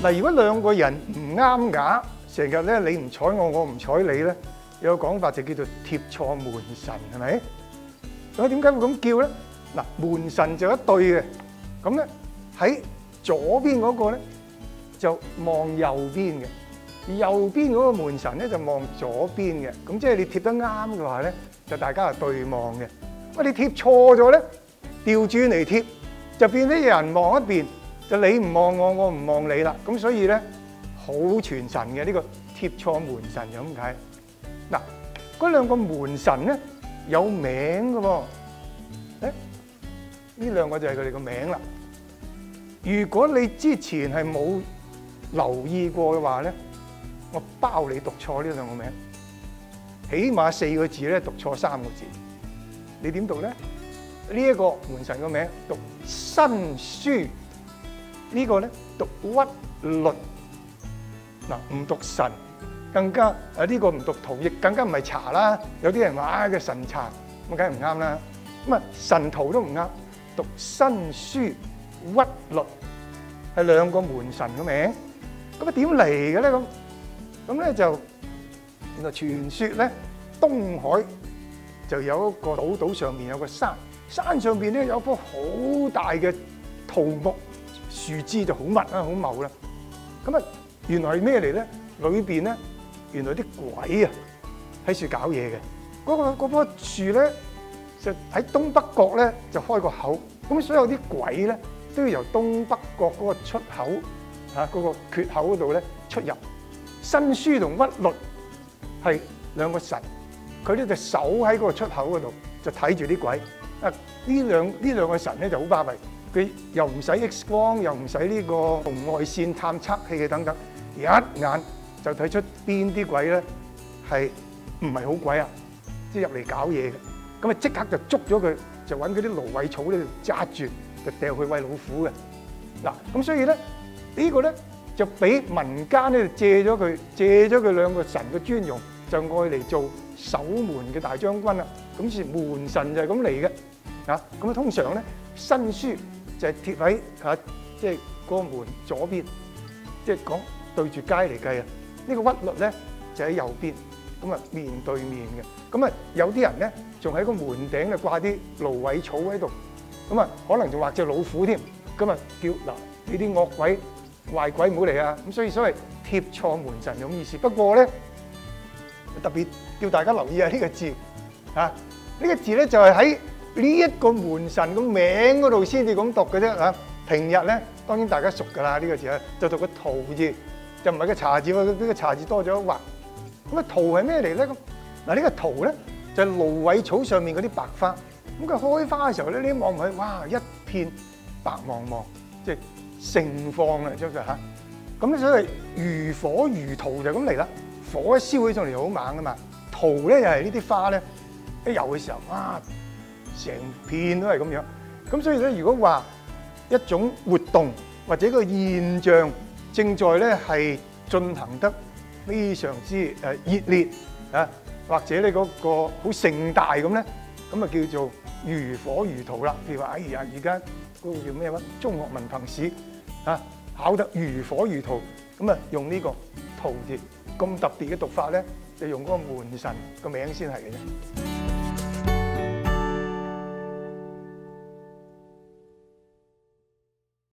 嗱，如果兩個人唔啱牙，成日咧你唔睬我，我唔睬你咧，有個講法就叫做貼錯門神，係咪？咁點解會咁叫咧？嗱，門神就一對嘅，咁咧喺左邊嗰個咧就望右邊嘅，右邊嗰個門神咧就望左邊嘅。咁即係你貼得啱嘅話咧，就大家係對望嘅。喂，你貼錯咗咧，調轉嚟貼就變咗人望一邊。就你唔望我，我唔望你啦。咁所以咧，好傳神嘅呢個貼錯門神就咁解。嗱，嗰兩個門神咧有名嘅喎。誒，呢兩個就係佢哋個名啦。如果你之前係冇留意過嘅話咧，我包你讀錯呢兩個名，起碼四個字咧讀錯三個字。你點讀咧？呢一個門神個名讀新書。呢個咧讀屈律，嗱唔讀神，更加啊呢個唔讀圖，亦更加唔係茶啦。有啲人話啊嘅神茶，咁梗係唔啱啦。咁啊神圖都唔啱，讀新書屈律係兩個門神嘅名。咁啊點嚟嘅咧？咁咁咧就原來傳說咧，東海就有一個島，島上面有個山，山上邊咧有棵好大嘅桃木。樹枝就好密啦，好茂啦。咁啊，原來係咩嚟咧？裏邊咧，原來啲鬼啊喺樹搞嘢嘅。嗰個嗰棵樹咧，就喺東北角咧就開個口。咁所有啲鬼咧都要由東北角嗰個出口嚇嗰個缺口嗰度咧出入。新書同屈律係兩個神，佢咧就守喺嗰個出口嗰度，就睇住啲鬼。啊，呢兩呢兩個神咧就好巴閉。佢又唔使 X 光，又唔使呢個紅外線探測器嘅等等，一眼就睇出邊啲鬼咧係唔係好鬼啊！即係入嚟搞嘢嘅，咁啊即刻就捉咗佢，就揾嗰啲蘆葦草咧揸住，就掉去喂老虎嘅。嗱，咁所以咧呢個咧就俾民間咧借咗佢，借咗佢兩個神嘅專用，就愛嚟做守門嘅大將軍啦。咁是門神就係咁嚟嘅。啊，咁啊通常咧新書。就係貼喺嚇，即係嗰個門左邊，即係講對住街嚟計啊！呢個屈律咧就喺右邊，咁啊面對面嘅。咁啊有啲人咧仲喺個門頂度掛啲蘆葦草喺度，咁啊可能仲畫隻老虎添。咁啊叫嗱，呢啲惡鬼壞鬼唔好嚟啊！咁所以所謂貼錯門神咁意思。不過咧特別叫大家留意下呢個字嚇，呢個字咧就係喺。呢一個門神個名嗰度先至咁讀嘅啫嚇，平日咧當然大家熟噶啦呢個字啊，就讀個荼字，就唔係個茶字喎，呢個茶字多咗一畫。咁啊荼係咩嚟咧？咁嗱呢個荼咧就係蘆葦草上面嗰啲白花，咁佢開花嘅時候咧，你望佢哇一片白茫茫，即係盛放啊，真係嚇。咁所以如火如荼就咁嚟啦，火一燒起上嚟好猛噶嘛，荼咧又係呢啲花咧一有嘅時候，哇！成片都係咁樣，咁所以咧，如果話一種活動或者個現象正在咧係進行得非常之誒熱烈啊，或者咧嗰個好盛大咁咧，咁啊叫做如火如荼啦。譬如話，哎呀，而家嗰個叫咩話？中國文憑試啊，考得如火如荼，咁啊用呢個荼字咁特別嘅讀法咧，就用嗰個門神個名先係嘅啫。